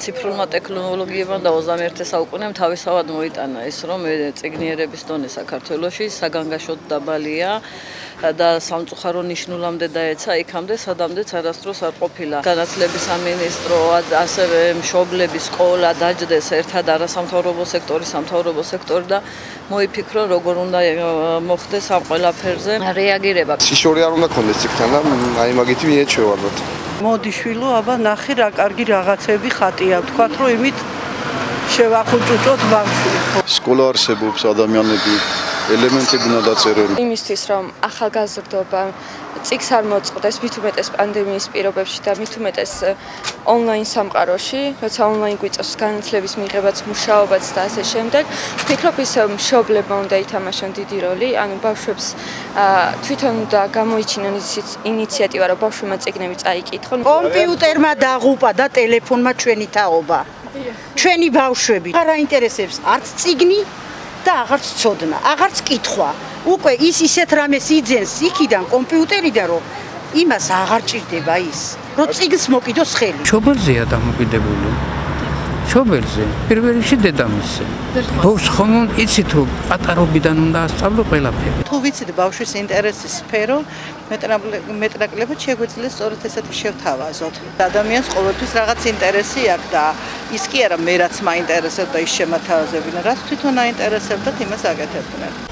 ციფრულმა ტექნოლოგიებმა და 21 საუკუნემ თავისავად მოიტანა ის, რომ წიგნიერების დონე საქართველოში საგანგაშოდ დაბალია და სამწუხარო ნიშნულამდე დაეცა იქამდე, სადამდე არასდროს არ ყოფილა. განათლების სამინისტრო, ასევე მშობლების სკოლა დაждდეს ერთად არასამთავრობო სექტორი, სამთავრობო სექტორი და მოიფიქრო, როგორ უნდა მოხდეს ამ ყველაფერზე რეაგირება. შიშველი არ უნდა კონდეს ციკთან და აი მაგითი მიეჩვევა ალბათ. მოდი შვილო, აბა ნახე რა კარგი რაღაცები ხატია. თქვათ რომ იმით შევახუჭუჭოთ ბავშვი. სკოლა არსებობს ადამიანები ელემენტები უნდა დაწერონ. იმისთვის რომ ახალგაზრდობა წიგს არ მოწყდეს მით უმეტეს პანდემიის პირობებში და მით უმეტეს ონლაინ სამყაროში, როცა ონლაინ გვიწევს განათლების მიღებაც, მუშაობაც და ასე შემდეგ, ვფიქრობ ისე მშობლებმა უნდა ითამაშონ დიდი როლი, ანუ ბავშვებს თვითონ უნდა გამოიჩინონ ის ინიციატივა, რომ ბავშვებმა წიგნები წაიკითხონ. კომპიუტერმა დაღუპა და ტელეფონმა ჩვენი თაობა. ჩვენი ბავშვები არ აინტერესებს არც წიგნი და აღარც წოდნა, აღარც კითხვა. უკვე ის ისეთ რამეს იძენს იქიდან კომპიუტერიდან რომ იმას აღარ ჭირდება ის, რომ წიგნს მოკიდოს ხელი. ჩობელზეა დამოკიდებული. ჩობელზე, პირველ რიგში დედამისზე. ბავშვს ხომ იცით რომ პატარობიდან უნდა ასწავლო ყველაფერი. თუ ვიცით ბავშვის ინტერესის სფერო, მეტნაკლებად შეგვიძლია სწორედ ესეთი შევთავაზოთ. ადამიანს ყოველთვის რაღაც ინტერესი აქვს და ის კი არა მე რაც მაინტერესებდა ის შემათავაზებინა, რაც თვითონ აინტერესებდათ იმას აკეთებდნენ.